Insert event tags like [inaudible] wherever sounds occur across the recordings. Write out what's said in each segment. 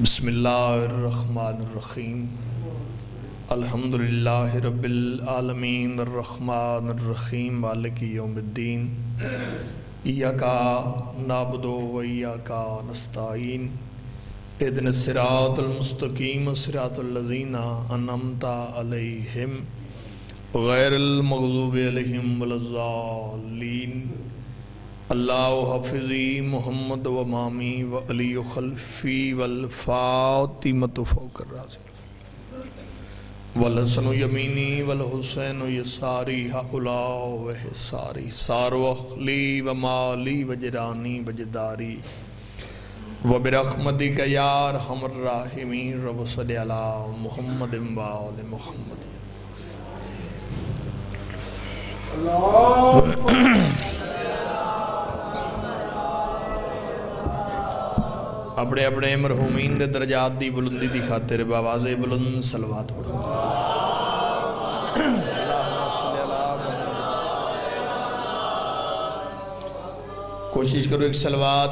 بسم اللہ الرحمن الرحیم۔ الحمد للہ رب العالمین الرحمن الرحیم۔ مالک یوم الدین۔ ایاکا نابدو و ایاکا نستعین۔ ادن السراط المستقیم۔ سراط الذین انمتا علیہم۔ غیر المغضوب علیہم والضالین اللہ حفظی محمد و مامی و علی و خلفی والفاطمت فوق الرازل والحسن و یمینی والحسین و یساری حقلا و حساری سار و اخلی و مالی و جرانی و جداری. و برحمتی کا یار ہم الراحمین، رب صلی اللہ محمد و آل محمد. اپنے اپنے مرحومین دے درجات دی بلندی دی خاطر باواز بلند سلوات پڑھو کوشش کرو ایک سلوات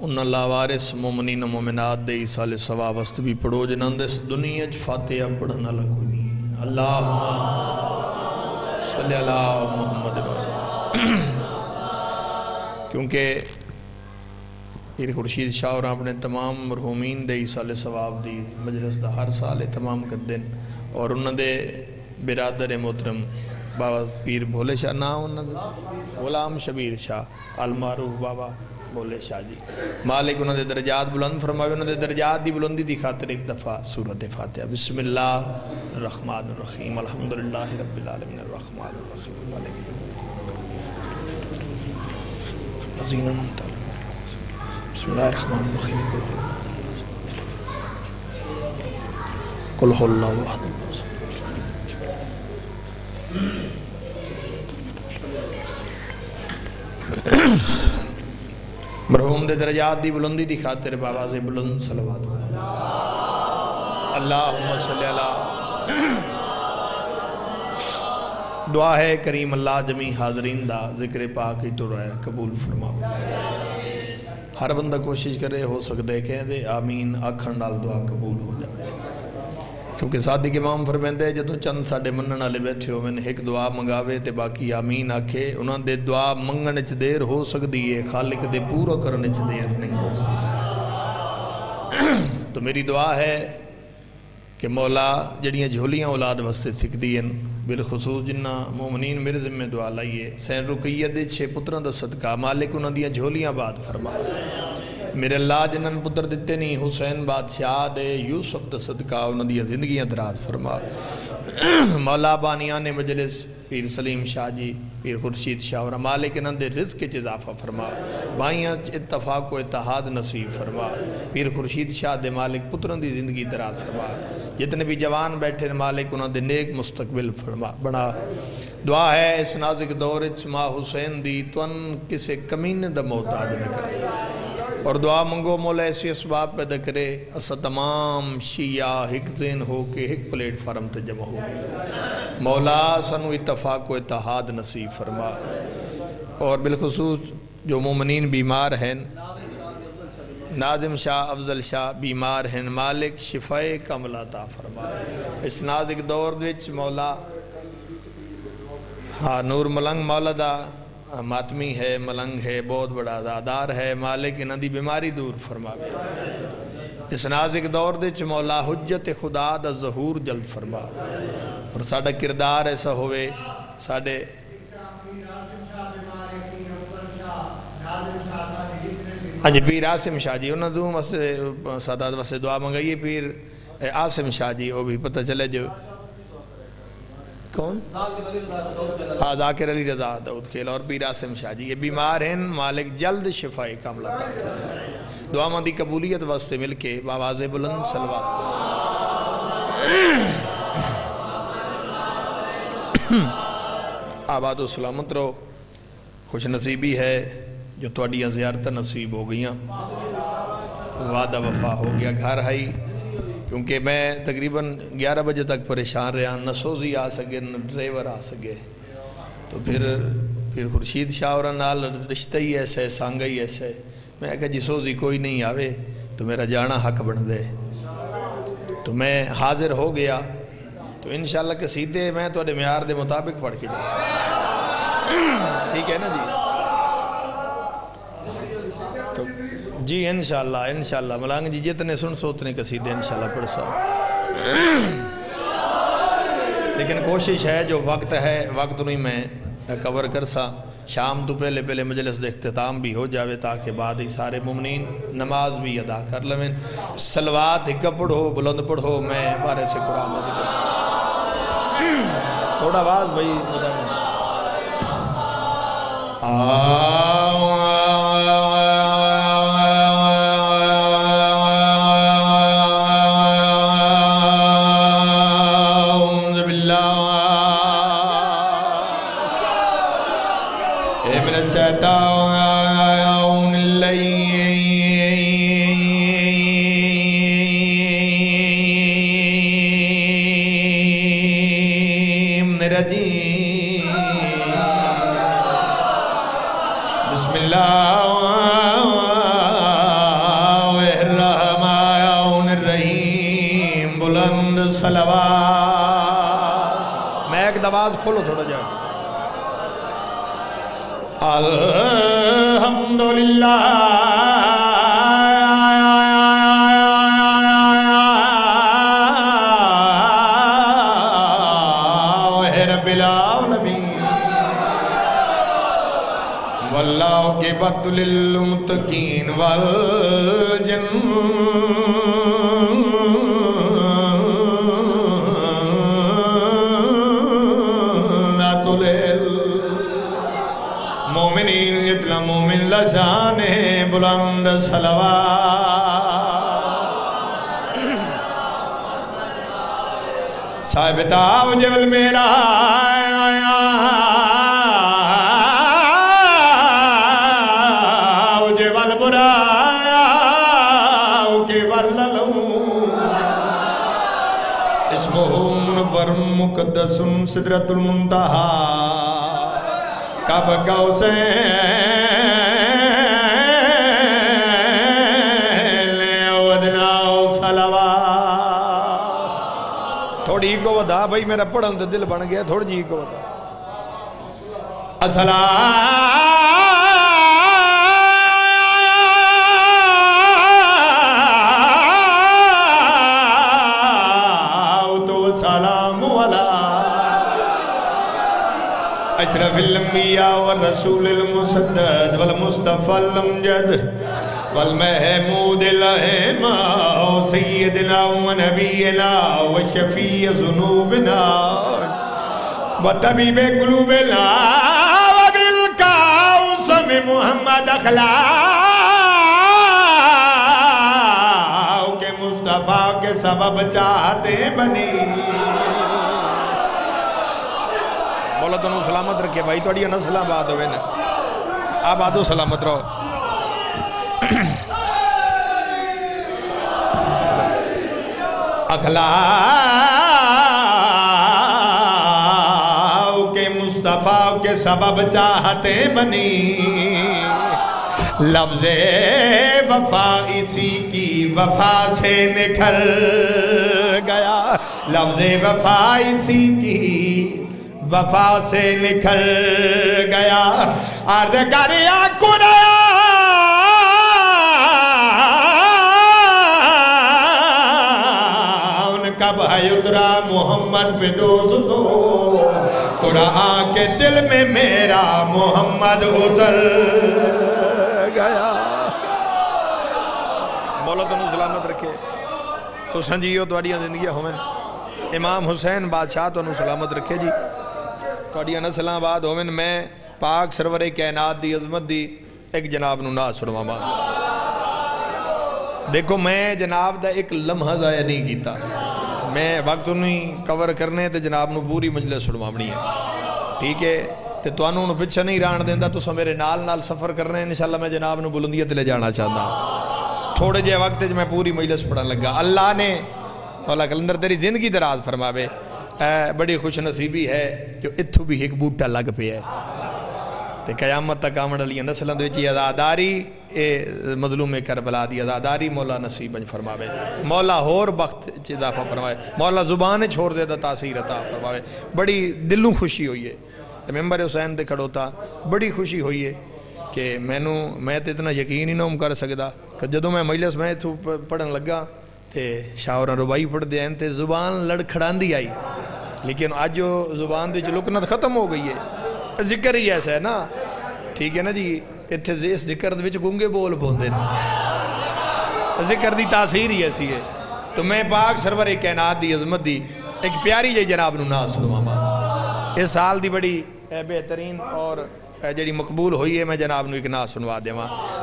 انہا لاوارس مومنین و مومنات دے عیسال ثواب است بھی پڑھو جنہاں دے دنیا چ فاتحہ پڑھنا لگو نہیں اللہ صلی اللہ محمد کیونکہ پیر خورشید شاہ اور اپنے تمام مرحومین دے سال ثواب دی، مجلس دا ہر سال تمام کر دن اور انہوں دے برادر محترم بابا پیر بھولے شاہ نا انہوں دے؟ غلام شبیر شاہ، المعروف بابا بھولے شاہ جی۔ مالک انہوں دے درجات بلند فرماوے انہوں دے درجات دی بلندی دی خاطر ایک دفعہ سورت فاتحہ۔ بسم اللہ الرحمن الرحیم۔ الحمدللہ رب العالمین الرحمن الرحیم۔ مالک عظیم بسم اللہ الرحمن الرحیم قل هو اللہ وحد مرحوم دے درجات دی بلندی دی خاطر بابا سے بلند صلوات اللہم صلی اللہ. دعا ہے کریم اللہ جمی حاضرین دا ذکر پاک ہی تو رہا ہے قبول فرماؤ. ہر بندہ کوشش کرے، ہو سکتے کہہ دے، آمین، آکھن ڈال دعا قبول ہو جائے۔ کیونکہ صادق امام فرمیندے جدو چند ساڑے منن والے بیٹھے ہو میں نے ایک دعا منگاوے تے باقی آمین آکھے، انہاں دے دعا منگن چ دیر ہو سکتی ہے، خالق دے پورا کرنے چ دیر نہیں ہو سکتی تو میری دعا ہے کہ مولا جڑیاں جھولیاں اولاد واسطے سکھدی ہیں بالخصوص جنہ مومنین میرے ذمہ دعا لائیے، سین رکیت دے چھے پتران دا صدقہ، مالک انہوں دیاں جھولیاں بات فرما۔ میرے اللہ جنہاں پتر دیتے نہیں حسین بادشاہ دے یوسف دا صدقہ انہوں دیاں زندگیاں دراز فرما۔ مولا بانیان مجلس، پیر سلیم شاہ جی پیر خورشید شاہ اور مالک انہوں دے رزق کے اضافہ فرما۔ بائیاں اتفاق و اتحاد نصیب فرما۔ پیر خورشید شاہ دے مالک پتران دی زندگی دراز فرما۔ جتنے بھی جوان بیٹھے مالک، انہوں دے نیک مستقبل فرما بنا دعا ہے اس نازک دور ماں حسین دی، تو ان کسے کمین دا محتاج نہ کرے۔ اور دعا منگو مولا، ایسی اسباب پیدا کرے اسا تمام شیعہ ہک زین ہو کے ہک پلیٹ فارم تے جمع ہو مولا سنو اتفاق و اتحاد نصیب فرما۔ اور بالخصوص جو مومنین بیمار ہیں ناظم شاہ، افضل شاہ بیمار ہیں۔ مالک شفاء کمل عطا فرما۔ اس نازک دور وچ مولا ہاں نور ملنگ مولا دا ماتمی ہے، ملنگ ہے، بہت بڑا زادار ہے۔ مالک انہاں دی بیماری دور فرما اس نازک دور وچ مولا حجت خدا دا ظہور جلد فرما۔ اور ساڈا کردار ایسا ہوئے ساڈے اج پیر آسم شاہ جی انہوں دوں واسطے، سادات واسطے دعا منگائیے پیر۔ آسم شاہ جی وہ بھی پتہ چلے جو۔ کون؟ ہاں ذاکر علی رضا دعوت کھیل، اور پیر آسم شاہ جی۔ یہ بیمار ہیں، مالک جلد شفائی کاملہ دعا مندی قبولیت واسطے مل کے باواز بلند سلوات۔ آباد و سلامت رو خوش نصیبی ہے۔ جو توڑیاں زیارتہ نصیب ہو گئیاں، وعدہ وفا ہو گیا، گھر آئی کیونکہ میں تقریباً گیارہ بجے تک پریشان رہا، نہ سوزی آ سکے، نہ ڈرائیور آ سکے۔ تو پھر پھر خورشید شاہ اور نال رشتہ ہی ایسا ہے سانگا ہی ایسا ہے۔ میں کہا جی سوزی کوئی نہیں آوے، تو میرا جانا حق بن دے۔ تو میں حاضر ہو گیا۔ تو انشاءاللہ قصیدے میں تو معیار دے مطابق پڑھ کے جا سکتا [coughs] ٹھیک ہے نا جی تو جی انشاءاللہ انشاءاللہ۔ ملانگ جی جتنے سن سو اتنے قصیدے انشاءاللہ پڑھ سا لیکن کوشش ہے جو وقت ہے، وقت نہیں میں کور کر سا۔ شام تو پہلے پہلے مجلس دے اختتام بھی ہو جاوے تاکہ بعد ہی سارے ممنین نماز بھی ادا کر لویں سلوات ہکا پڑھو، بلند پڑھو، میں بارے سے قرآن مجھے تھوڑا باز بھائی، مدام۔ آواز کھولو تھوڑا جا۔ الحمدللہ۔ رب واللہ کے بطل المتقین والجن۔ بلند سلوا صاحب تاو جبل میرا جبل برا اسمه منور مقدس صدرت المنتہا. کب گو کو ودا بھائی میرا پڑھن دے دل بن گیا، تھوڑی جی کو ودا السلام تو سلام والا اشرف الانبیاء والرسول المسدد والمصطفى المجد والمحمود الهما سيدنا ونبينا وشفيع ذنوبنا و وطبيب قلوبنا وبالكاوسم محمد اخلاق کے مصطفیٰ کے سبب چاہتے بنی۔ بولا تو سلامت رکھے بھائی تو اڑیا نسلہ بات ہوئے نا۔ آپ آدھو سلامت رہو۔ اخلاق کے مصطفیٰ کے سبب چاہتے بنی۔ لفظ وفا اسی کی وفا سے نکھر گیا۔ لفظ وفا اسی کی وفا سے نکھر گیا۔ عرض کریا کنیا اترا محمد پہ دوستو قرآن کے دل میں میرا محمد اتر گیا۔ مولا تنو سلامت رکھے۔ تو سنجیو دوڑیاں زندگیاں ہوئیں امام حسین بادشاہ تو سلامت رکھے جی۔ دوڑیاں نسلام آباد ہوئیں میں پاک سرور کائنات دی عظمت دی ایک جناب نو ناز سنوا ماں دیکھو، میں جناب دا ایک لمحہ ضائع نہیں کیتا۔ میں وقت نہیں کور کرنے تے جناب نو پوری مجلس سڑوامنی ہے۔ ٹھیک ہے؟ تے تو انہوں نے پچھا نہیں ران دیندہ تو میرے نال نال سفر کرنے ہیں۔ انشاءاللہ میں جناب نو بلندیت لے جانا چاہتا تھوڑے جے وقت جے میں پوری مجلس پڑھن لگا۔ اللہ نے، مولا کلندر تیری زندگی دراز فرماوے۔ بڑی خوش نصیبی ہے جو اتھو بھی ایک بوٹا لگ پہ ہے۔ تے قیامت تک آمن علی نسلوں وچ ازاداری اے مظلوم کربلا دی ازاداری مولا نصیب فرماوے۔ مولا ہور وقت اضافہ فرمائے مولا زبان چھوڑ دے دا تاثیر عطا فرماوے۔ بڑی دلوں خوشی ہوئی ہے۔ ممبر حسین تے کھڑوتا بڑی خوشی ہوئی ہے کہ مینوں میں تے اتنا یقین ہی نہ کر سکدا کہ جدوں میں مجلس میں اتھوں پڑھن لگا تے شاوراں ربائی پڑھ دے تے زبان لڑکھڑاندی آئی۔ لیکن آج جو زبان دے لکنت ختم ہو گئی ہے۔ ذکر ہی ایسا ہے نا۔ ٹھیک ہے نا جی؟ اتنے اس ذکر دے گونگے بول پوندے نا ذکر دی تاثیر ہی ایسی ہے تو میں پاک سرور ایک کائنات دی عظمت دی ایک پیاری جی جناب نو ناس سنواما اس سال دی بڑی بہترین اور جڑی مقبول ہوئی ہے میں جناب نو ایک ناس سنوا دے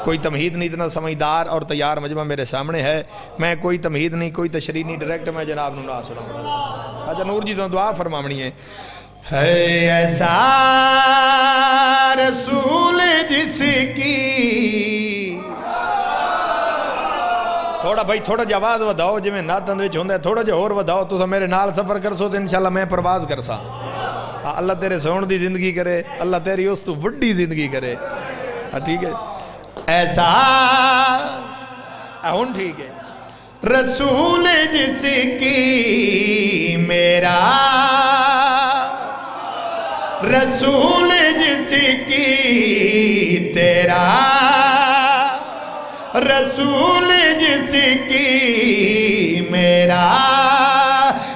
کوئی تمہید نہیں اتنا سمجھدار اور تیار مجمع میرے سامنے ہے میں کوئی تمہید نہیں کوئی تشریح نہیں ڈائریکٹ میں جناب نو ناس سنوا اچھا نور جی تو دعا فرمامنی ہے ہے ایسا رسول جس کی تھوڑا بھائی تھوڑا جا آواز وداؤ جی میں ناتن وچ ہوندا ہے تھوڑا جا اور وداؤ تو میرے نال سفر کر سو تے انشاءاللہ میں پرواز کر سا اللہ تیرے سون دی زندگی کرے اللہ تیری اس تو وڈی زندگی کرے۔ ٹھیک ہے۔ ایسا ہن ٹھیک ہے۔ رسول جس کی میرا رسول جس کی تیرا رسول جس کی میرا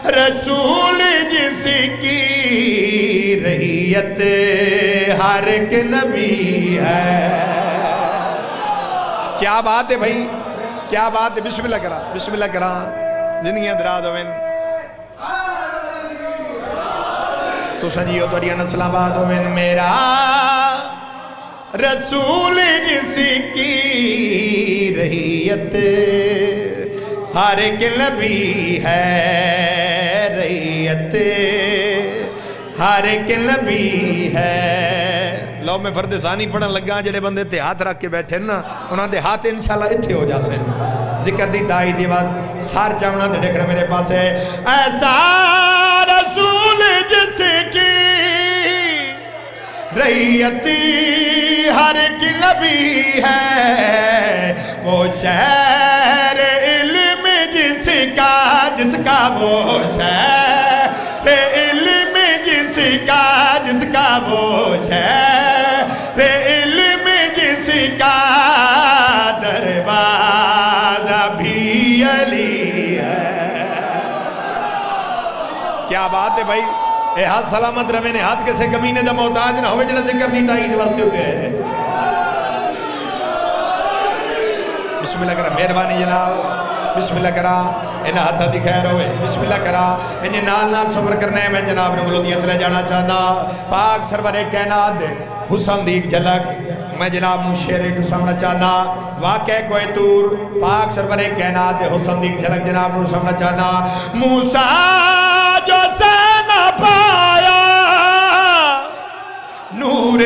رسول جس کی رحیت ہر ایک نبی ہے۔ کیا بات ہے بھائی؟ کیا بات ہے؟ بسم اللہ کرا بسم اللہ کرا زندگیاں دراد ہوئیں۔ تو سنجیو تو ڈیا نسل آباد ہوئیں میرا رسول جس کی رحیت ہر ایک نبی ہے رحیت ہر ایک نبی ہے لو میں فرد ثانی پڑھن لگا جڑے بندے تے ہاتھ رکھ کے بیٹھے نا انہاں دے ہاتھ انشاءاللہ اتھے ہو جا سے ذکر دی دائی دی بات سار چاونا دے ڈکڑا میرے پاس ہے ایسا رسول جس کی ریتی ہر کی نبی ہے، وہ شہر علم جس کا جس کا وہ شہر علم جس کا جس کا وہ شہر علم جس کا دروازہ بھی علی ہے۔ کیا بات ہے بھائی؟ اے ہاتھ سلامت روے نے، ہاتھ کسے کمینے دا محتاج نہ ہوئے جنہ ذکر دیتا ہی دوستے اٹھے ہیں۔ بسم اللہ کرا، مہربانی جناب۔ بسم اللہ کرا انہا ہاتھا دی خیر ہوئے۔ بسم اللہ کرا انہیں نال نال سفر کرنے میں جناب نے بلودیت لے جانا چاہتا پاک سرور ایک کہنات دے حسن دیکھ جھلک میں جناب نو شیر ایک سامنا چاہتا واقع کوئی تور پاک سرور ایک کہنات دے حسن دیکھ جھلک جناب نو سامنا چاہتا موسیٰ جو سے نہ پایا نور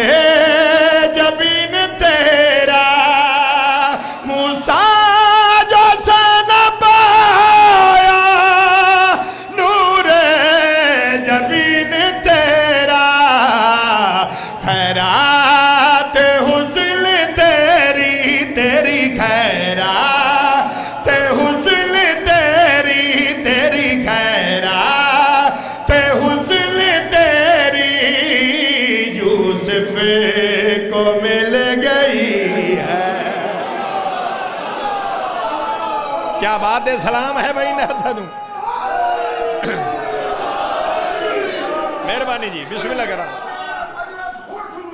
کیا بات ہے؟ سلام ہے بھائی نہ دوں مہربانی جی بسم اللہ کرا۔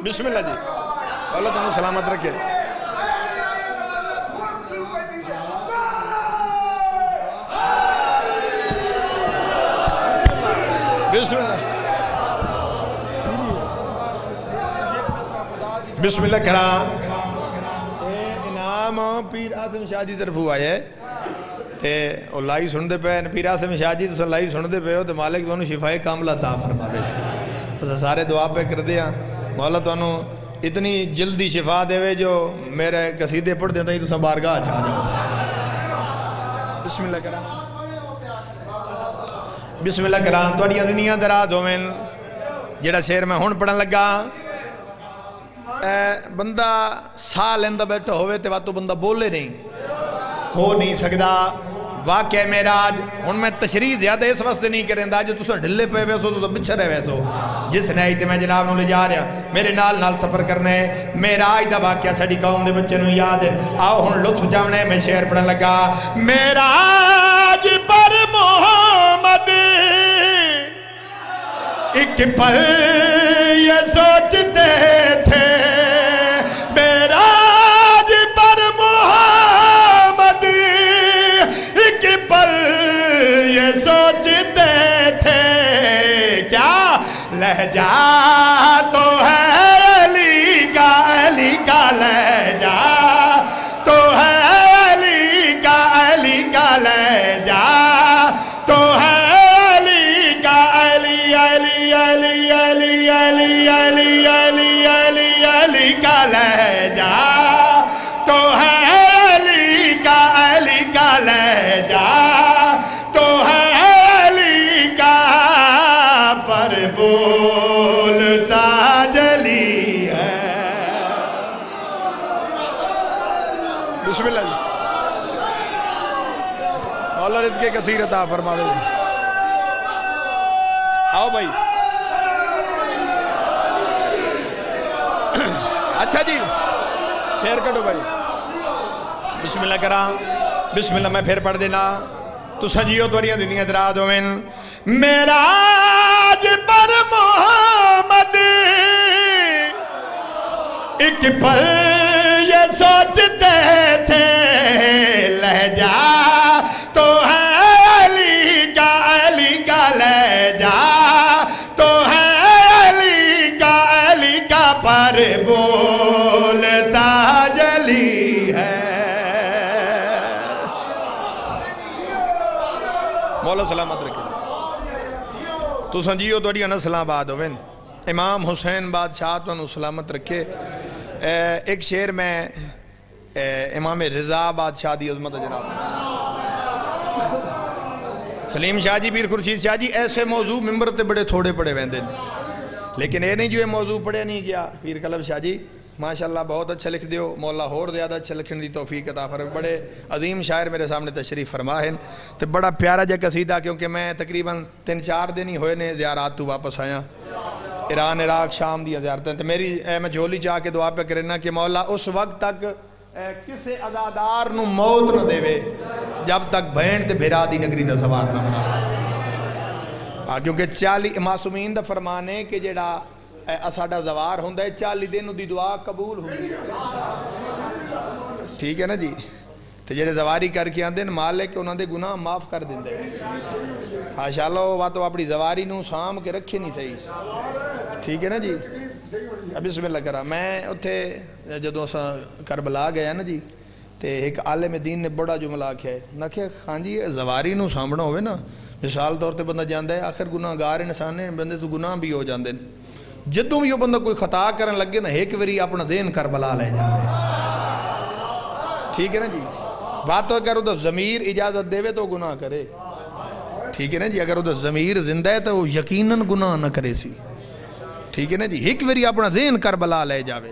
بسم اللہ جی۔ اللہ تمہیں سلامت رکھے۔ بسم اللہ۔ بسم اللہ کرا۔ انعام، پیر آسم شاہ جی طرف ہوا ہے۔ تے او لائی سن دے پہ پیر آسم شاہ جی تو لائی سن دے پہ ہو تے مالک تو شفاء کاملہ تا فرما دے اسا سارے دعا پہ کر دیا ہاں۔ مولا تو اتنی جلدی شفا دے وے جو میرے قصیدے پڑھ دیتا ہی تو سن بارگاہ چاہ جاؤ بسم اللہ کرا بسم اللہ کرا توڑیاں دنیا درات ہوئن جڑا شیر میں ہون پڑھن لگا۔ بندہ سا لیندہ بیٹھا ہوئے تے تو بندہ بولے نہیں۔ ہو نہیں سکتا واقع میراج ان میں تشریح زیادہ اس وقت نہیں کریں دا، جو تسا ڈھلے پہ ویسو تو بچھر ہے ویسو۔ جس نے آئی تے میں جناب نو لے جا رہا، میرے نال نال سفر کرنے میراج دا واقعہ ساڑی قوم دے بچے نو یاد ہے۔ آؤ ہن لطف جامنے میں شہر پڑھن لگا۔ میراج پر محمد، ایک پل یہ سوچتے تھے۔ لہجہ تو ہے علی کا علی کا لہجہ تو ہے علی کا علی کا لہجہ تو ہے علی کا علی علی علی علی علی علی علی علی علی کا لہجہ کثیر عطا فرماوے جی آؤ بھائی اچھا جی شیر کٹو بھائی بسم اللہ کرا بسم اللہ میں پھر پڑھ دینا تو سجیو توڑیاں دنیا دراد ہوئن میراج پر محمد ایک پل یہ سوچتے تھے لہجہ تو سنجیو توڑی انسلام آباد ہوئے امام حسین بادشاہ تو انہوں سلامت رکھے۔ ایک شعر میں امام رضا بادشاہ دی عظمت جناب۔ سلیم شاہ جی پیر خورشید شاہ جی ایسے موضوع ممبر تے بڑے تھوڑے پڑے ویندے۔ لیکن اے نہیں جو یہ موضوع پڑھے نہیں گیا، پیر کلب شاہ جی ماشاءاللہ بہت اچھا لکھ دیو، مولا اور زیادہ اچھا لکھن دی توفیق عطا فرق بڑے عظیم شاعر میرے سامنے تشریف فرما ہیں تو بڑا پیارا جا قصیدہ، کیونکہ میں تقریباً تین چار دن ہی ہوئے نے زیارات تو واپس آیا۔ ایران، عراق، شام دیا زیارتیں۔ تو میری میں جھولی چاہ کے دعا پہ کرنا کہ مولا اس وقت تک کسے ازادار نو موت نہ دے وے۔ جب تک بہن تے بھیرا دی نگری دا سوار نہ بنا۔ کیونکہ چالی معصومین دا فرمانے کہ جڑا اساڈا زوار ہوندا ہے چالی دن دی دعا قبول ہوندی ٹھیک ہے نا جی تے جڑے زواری کر کے آندے مالک انہاں دے گناہ معاف کر دیندے ماشاءاللہ وا تو اپنی زواری نو سام کے رکھے نہیں صحیح ٹھیک ہے نا جی بسم اللہ کرا میں اتھے جدو اسا کربلا گیا نا جی تے ایک عالم دین نے بڑا جملہ آکھیا ہے نہ کہ خان جی زواری نو سامنا ہوئے نا مثال طور تے بندہ جاندہ ہے آخر گناہ گار انسان نے بندے تو گناہ بھی ہو جاندے جدوں بھی وہ بندہ کوئی خطا کرن لگے نا، ایک وری اپنا ذہن کربلا لے جاندے ٹھیک ہے نا جی؟ بات تو اگر ادھر ضمیر اجازت دے تو گناہ کرے۔ ٹھیک ہے نا جی؟ اگر ادھر ضمیر زندہ ہے تو وہ یقیناً گناہ نہ کرے سی۔ ٹھیک ہے نا جی؟ ایک وری اپنا ذہن کربلا لے جاوے۔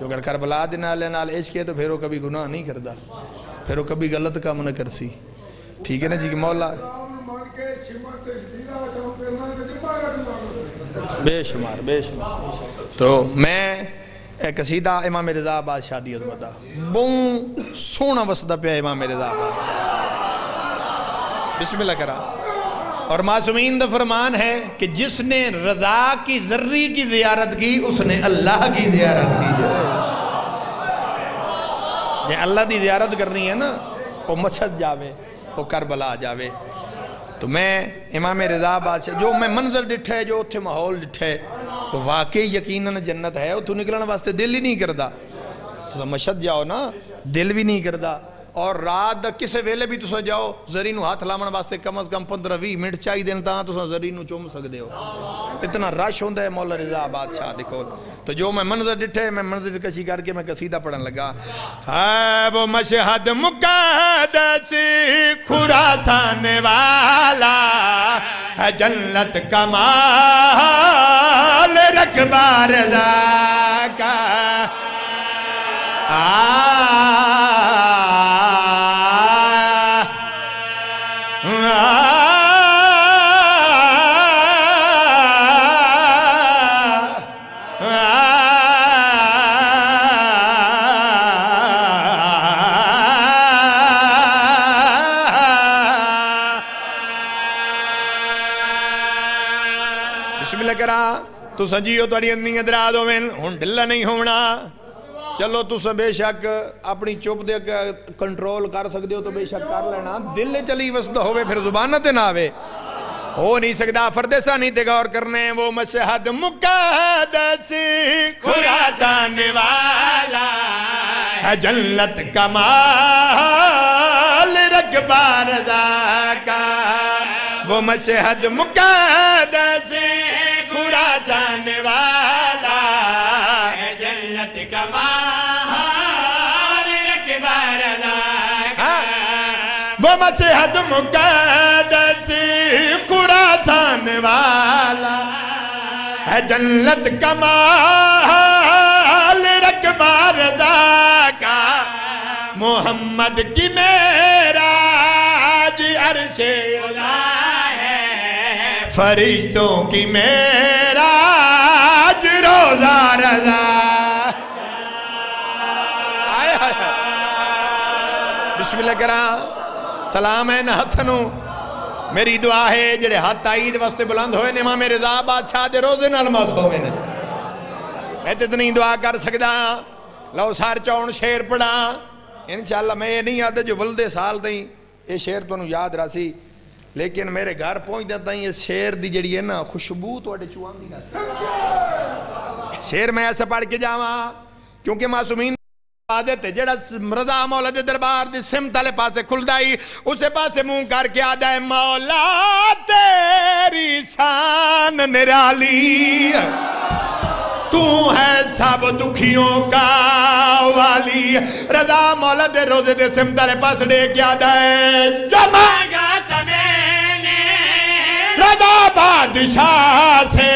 جو اگر کربلا دے نالے نال عشق ہے تو پھر وہ کبھی گناہ نہیں کردا۔ پھر وہ کبھی غلط کام نہ کرسی۔ ٹھیک ہے نا جی؟ کہ مولا بے شمار بے شمار تو میں ایک قصیدہ امام رضا بادشاہ دی عظمتہ بون سونا وسدہ پہ امام رضا بادشاہ بسم اللہ کرا۔ اور معصومین دا فرمان ہے کہ جس نے رضا کی، ذری کی زیارت کی، اس نے اللہ کی زیارت کی یہ جی اللہ دی زیارت کرنی ہے نا، وہ مسجد جاوے، وہ کربلا جاوے۔ تو میں امام رضا بادشاہ جو میں منظر ڈٹھے، جو اتھے ماحول ہے تو واقعی یقیناً جنت ہے تو نکلنے واسطے دل ہی نہیں کردہ مشد جاؤ نا، دل بھی نہیں اور رات ਦਾ ਕਿਸੇ بھی ਵੀ ਤੁਸੀਂ ਜਾਓ ਜ਼ਰੀ ਨੂੰ ਹੱਥ کم ਵਾਸਤੇ ਕਮ ਅਜ਼ ਕਮ 15 20 ਮਿੰਟ ਚਾਹੀਦੇ ਨੇ ਤਾਂ ਤੁਸੀਂ ਜ਼ਰੀ ਨੂੰ ਚੁੰਮ ਸਕਦੇ ਹੋ ਇਤਨਾ ਰਸ਼ ਹੁੰਦਾ ਹੈ ਮੌਲਾ ਰਜ਼ਾ تو جو میں منظر ڈٹھے، میں منظر کشی کر کے میں کسیدہ پڑھن لگا۔ ہے وہ مشہد مقدس خراسان والا ہے جنت کمال رکبہ رضا کا آہ۔ اللہ کرا تو سجیو تو اندی ادراد ہوئیں ہن ڈلہ نہیں ہونا چلو تو بے شک اپنی چپ دے کنٹرول کر سکتے ہو تو بے شک کر لینا دل چلی وسد ہوئے پھر زبانہ تے نہ آوے ہو نہیں سکتا فردیسہ نہیں تے غور کرنے وہ مشہد مقدس خراسان والا ہے جنت کمال رقبہ رضا کا وہ مشہد مقدس خراسان والا ہے جنت کمال رقبہ رضا وہ مشہد مقدس خراسان والا ہے جنت کمال رقبہ رضا کا محمد کی میرا جی عرش خدا فرشتوں کی میرا روزہ رضا۔ آئے آئے بسم اللہ کرا۔ سلام ہے نہ ہتھنو میری دعا ہے جڑے ہاتھ آئید واسطے بلند ہوئے نے، ماں میرے رضا بادشاہ دے روزے نالماس ہوئے نے۔ میں تے اتنی دعا کر سکدا۔ لو سار چون شیر پڑا انشاءاللہ میں یہ نہیں یاد جو ولدے سال دیں یہ شیر تو یاد رہا سی۔ لیکن میرے گھر پہنچ جاتا ہی اس شیر دی جڑی ہے نا، خوشبو تو اٹھے چوان دی گا شیر میں ایسا پڑھ کے جاواں، کیونکہ معصومین عادت ہے، جڑا رضا مولا دے دربار دی سمت والے پاسے کھلدائی اسے پاسے منہ کر کے آدھا ہے، مولا تیری شان نرالی، تو ہے سب دکھیوں کا والی۔ رضا مولا دے روزے دے سمت والے پاس لے کے آدھا ہے، جمع مانگا میں نے رضا بادشاہ سے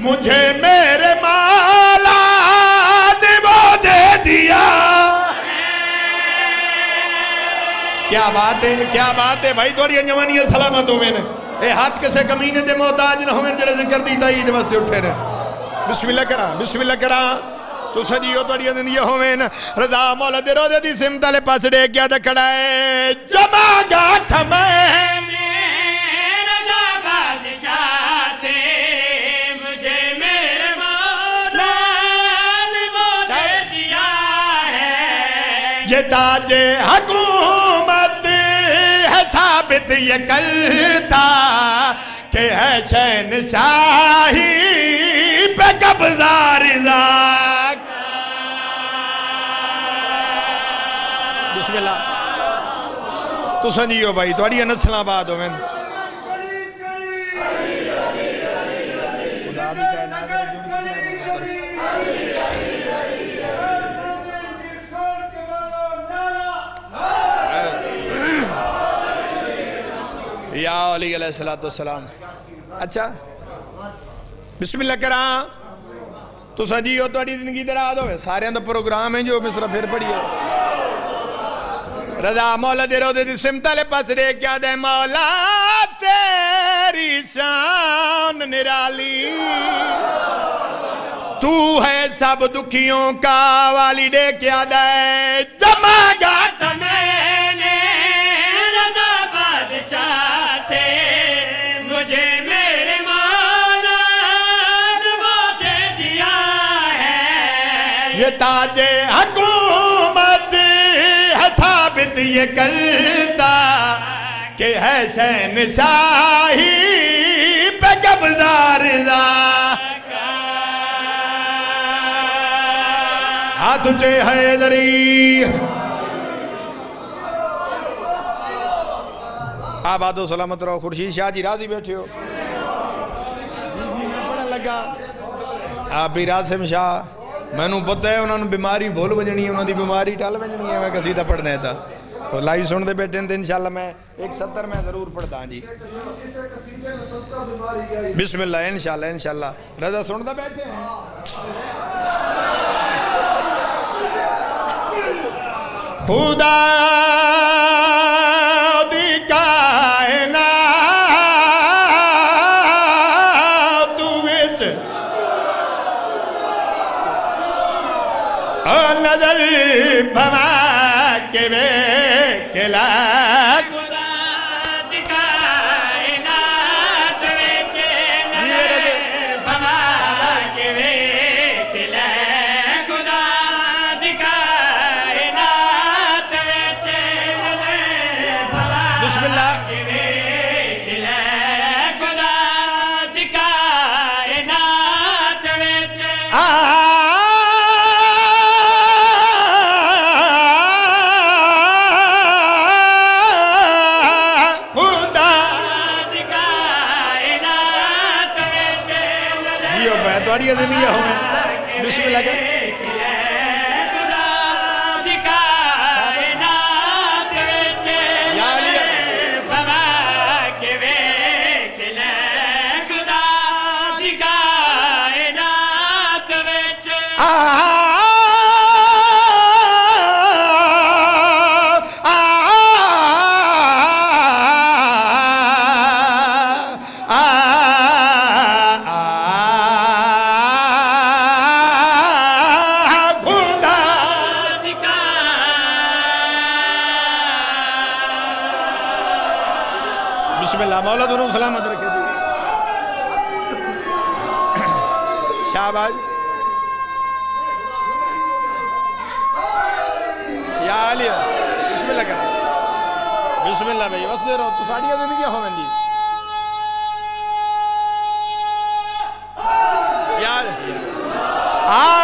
مجھے میرے مولا نے وہ دے دیا۔ کیا بات ہے، کیا بات ہے بھائی دوڑی انجوانی سلامت ہوئے نے۔ اے ہاتھ کسے کمینے دے محتاج نہ ہوئے، جڑے ذکر دیتا عید واسطے اٹھے رہے بسم اللہ کرا، بسم اللہ کرا۔ تو سجیو توڑی اندن ہوئے نا رضا مولا دے روزے دی سمت والے پاس ڈے گیا دا ہے۔ جمع گاٹھ میں ثابت یہ کرتا کہ ہے چین شاہی پہ قبضہ رضا۔ بسم اللہ۔ تو سنجیو بھائی توڑی نسلہ بعد ہوئے یا علی علیہ السلام اچھا۔ بسم اللہ کرا تو سجی سجیو توڑی زندگی دراز ہوئے سارے اندر پروگرام ہیں جو مصرہ پھر پڑی ہے رضا مولا دے رو دے دی سمتا لے پاس رے کیا دے مولا، تیری شان نرالی۔ تو ہے سب دکھیوں کا والی دے کیا دے جمع تاج حکومت ہے ثابت یہ کرتا کہ ہے سین شاہی پہ قبضہ رضا ہاتھ اچھے حیدری آباد و سلامت رہو، خورشید شاہ جی راضی بیٹھے ہو۔ پڑھن لگا آپ بھی راسم شاہ۔ ਮੈਨੂੰ ਪਤਾ ਹੈ ਉਹਨਾਂ ਨੂੰ ਬਿਮਾਰੀ ਭੁੱਲ ਵਜਣੀ ਹੈ ਉਹਨਾਂ ਦੀ ਬਿਮਾਰੀ ਟਲ ਵਜਣੀ ਹੈ। ਮੈਂ ਕਸੀਦਾ پڑھنے تھا تو لائیو دے بیٹھے تو انشاءاللہ میں ایک ستر میں ضرور پڑھتا ہوں جی بسم اللہ انشاءاللہ انشاءاللہ رضا سنتا بیٹھے ہیں خدا جیو پہ توڑی زندگی ہو بسم اللہ جی۔ دی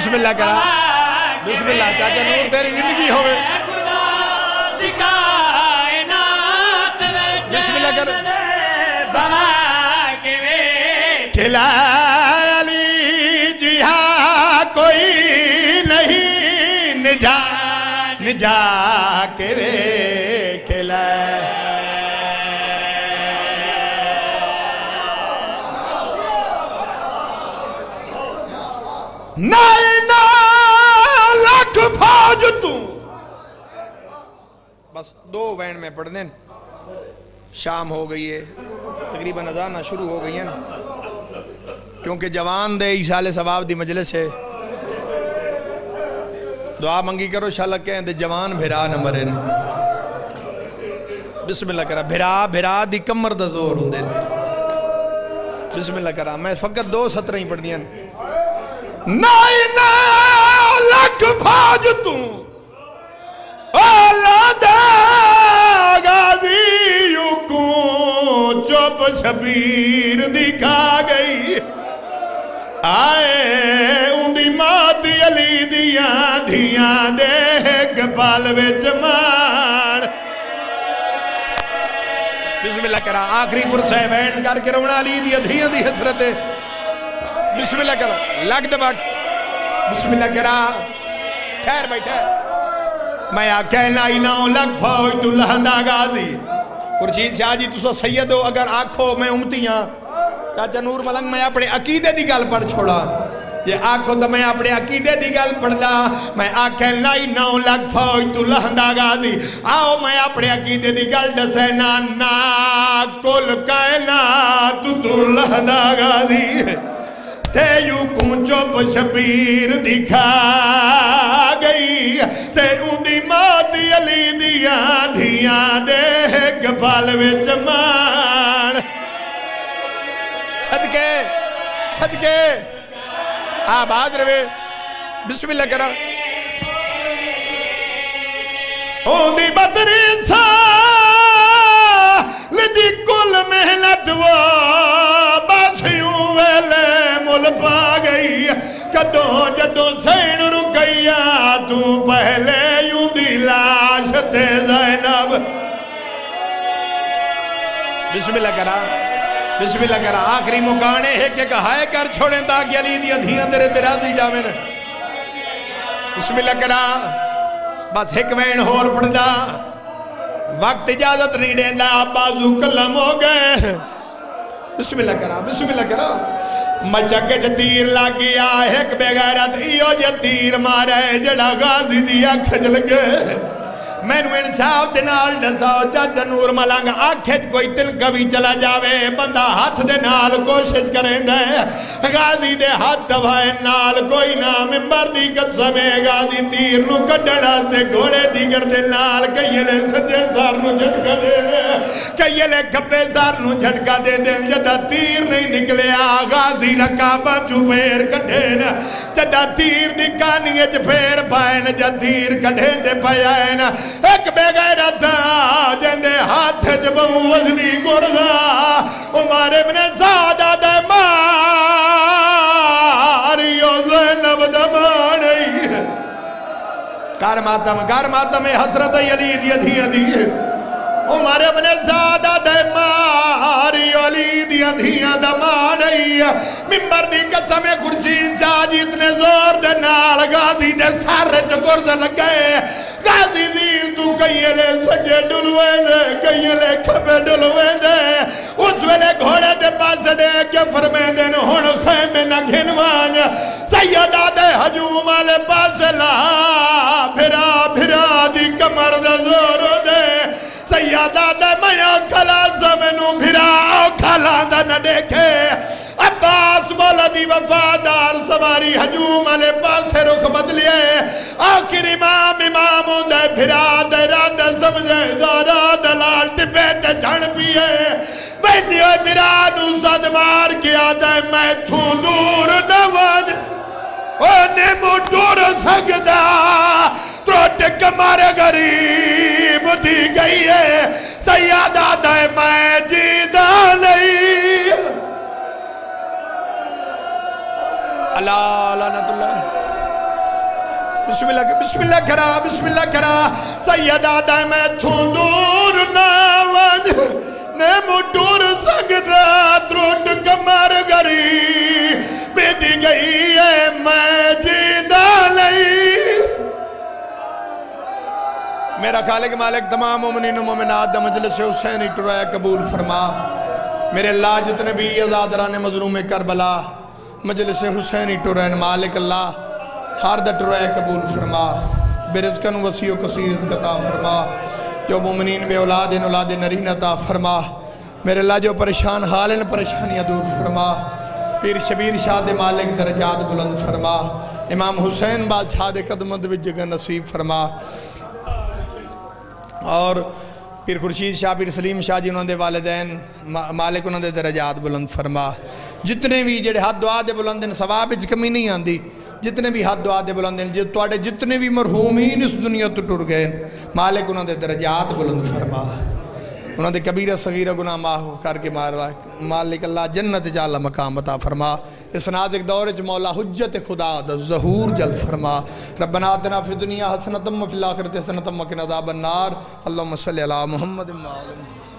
بسم اللہ کرا۔ بسم اللہ چاچا نور تیری زندگی ہوئے۔ خدا دی کائنات بسم اللہ کر بھلا کے ویکھ کھلا علی جی ہاں کوئی نہیں، نجا نجا کے وے۔ فوج تو بس دو وین میں پڑھ دیں۔ شام ہو گئی ہے۔ تقریباً اذانہ شروع ہو گئی ہیں نا۔ کیونکہ جوان دے عیسال ثواب دی مجلس ہے۔ دعا منگی کرو شالک کہیں دے جوان بھرا نہ مرن بسم اللہ کرا، بھرا بھرا دی کمر دا زور ہوں دے۔ بسم اللہ کرا، میں فقط دو سترہ ہی پڑھ دیا۔ نائنا لکھ فاج تو اولاد غازی کو چپ چھبیر دکھا گئی۔ آئے اندی ماتی علی دیاں دھیاں دے گپال وچ مار۔ بسم اللہ کرا، آخری پرسے بین کر کے رونا علی دی دھیاں دی حسرت۔ بسم اللہ کرا، لگ دے بسم اللہ کرا ٹھہر بھائی ٹھہر میں آکھے، لائی ناؤ لگ فوج تو لہندہ غازی۔ خورشید شاہ جی تسو سید ہو، اگر آنکھو میں امتیاں چاچا نور ملنگ، میں اپنے عقیدے دی گل پر چھوڑا۔ جے آکھو تو میں اپنے عقیدے دی گل پڑھدا۔ میں آکھیں لائی نو لگ فوج تو لہندا غازی۔ آؤ میں اپنے عقیدے دی گل دسے، نانا کل کائنات تو لہندا غازی۔ تے یوں کونچو پشبیر دکھا گئی۔ تے اون دی ماتی علی دیاں دھیاں دے گپال وچ مان صدقے صدقے۔ آباد روے بسم اللہ کرا۔ اون دی بدری سا کدو جدو سین رک گئی تو پہلے یوں دی لاش تے زینب۔ بسم اللہ کرا بسم اللہ کرا، آخری مکانے ایک ایک ہائے کر چھوڑیں تاکہ علی دی ادھیاں تیرے تیرازی جاویں۔ بسم اللہ کرا، بس ایک وین ہور پڑھدا وقت اجازت نہیں دینا بازو کلم ہو گئے۔ بسم اللہ کرا بسم اللہ کرا۔ مچک جا تیر لگ گیا ایک بے غیرت ایو جا تیر مارے جڑا غازی دیا کھجل گئے میں نو انصاف دنال دساؤ چاچا نور ملنگ آنکھیں کوئی تل کبھی چلا جاوے بندہ ہاتھ دے نال کوشش کریں دے غازی دے ہاتھ دوائے نال کوئی نا ممبر دی قسمے غازی تیر نو کڈڑا سے گھوڑے دیگر دے نال کئیلے سجے سار نو جھٹکا دے دے کئیلے کھپے سار نو جھٹکا دے دے جدا تیر نہیں نکلے غازی رکابہ چو پیر کٹھین جدا تیر دی کانی اچ پیر پائن جا تیر کٹھین دے پائن ایک بے غیرت جن ہاتھ جب وزنی گردہ عمر ابن زادہ دے ماریو زینب دمانی کار ماتم کار ماتم حسرت یلید دی دھی عمر ابن زادہ دے ماریو علی دی دھی دمانی ممبر دی قسم خرچین چاجی اتنے زور دے نال گازی دے سار چکرز لگے۔ غازی زیل تو کئیلے سجے ڈلوے دے کئیلے کھبے ڈلوے دے۔ اس ویلے گھوڑے دے پاس دے کے فرمے دن ہون خیمے نہ گھنوان۔ سیدہ دے حجوم آلے پاس لا دی وفادار سواری حجوم علی پاس رخ بدلیے۔ آخر امام امام دے بھرا دے راد سمجھے دارا دلال ٹپے تے جھڑ پیے۔ بیٹی ہوئے بھرا نو صد مار کیا دے میں تھو دور نوان او نیمو دور سکتا تروٹ کمار غریب دی گئی ہے۔ سیادہ دے میں جیدہ اللہ لعنت اللہ۔ بسم اللہ کرا بسم اللہ کرا، بسم اللہ کرا۔ سیدہ دائیں میں تھوں دور ناوان نے مٹور سکتا تروٹ کمر گری۔ بیدی گئی ہے میں جیدہ لئی میرا خالق مالک تمام مومنین و مومنات دا مجلس حسین اٹھرایا قبول فرما۔ میرے اللہ جتنے بھی ازادران مظلوم کربلا۔ مجلس حسینی ٹورین مالک اللہ، ہر دا ٹورائے قبول فرما بے رزقن وسیع و کثیر رزق عطا فرما، جو مومنین بے اولاد ان اولاد نرین عطا فرما، میرے اللہ جو پریشان، حال ان پریشانیاں دور فرما، پیر شبیر شاہ دے مالک درجات بلند فرما، امام حسین بادشاہ دے قدمت وچ جگہ نصیب فرما، اور پیر خورشید شاہ پیر سلیم شاہ جی انہوں دے والدین مالک انہوں دے درجات بلند فرما۔ جتنے بھی جڑے حد دعا دے بلند ہیں، ثواب کمی نہیں آندی۔ جتنے بھی حد دعا دے بلند ہیں تواڈے جتنے بھی مرحومین اس دنیا تو ٹر گئے مالک انہوں دے درجات بلند فرما۔ انہوں دے کبیرہ، صغیرہ گناہ معاف کر کے مالک اللہ، جنت جالا مقام عطا فرما۔ اس نازک دور چ مولا حجت خدا دا ظہور جل فرما۔ ربنا آتنا فی دنیا حسنتم و فی الاخرت حسنتم و عذاب النار۔ اللہم صلی علی محمد محمد۔